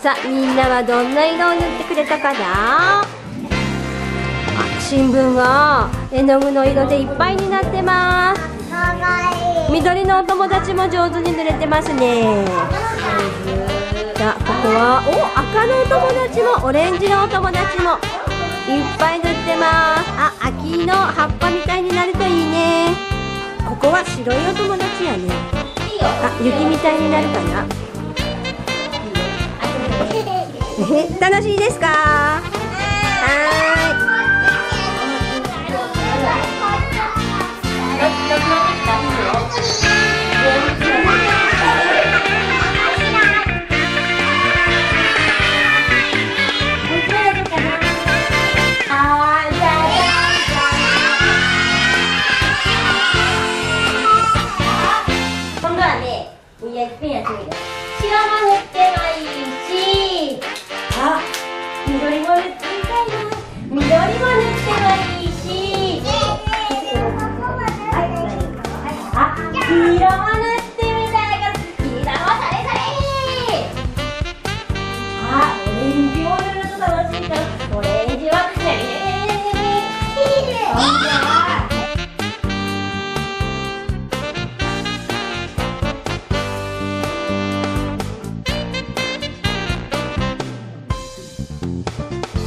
さあみんなはどんな色を塗ってくれたかな？新聞が絵の具の色でいっぱいになってます。かわいい緑のお友達も上手に塗れてますね。さあここはお赤のお友達もオレンジのお友達もいっぱい塗ってます。あ秋の葉っぱみたいになるといいね。ここは白いお友達やね。あ雪みたいになるかな。楽しいですか？はい。今度はねい。やペンやってみる白も塗ってもい。い。Thank mm -hmm. you.